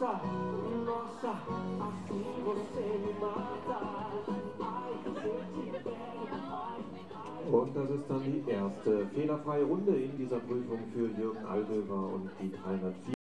Nossa, nossa, assim você me mata. Und das ist dann die erste fehlerfreie Runde in dieser Prüfung für Jürgen Aldöver und die 304.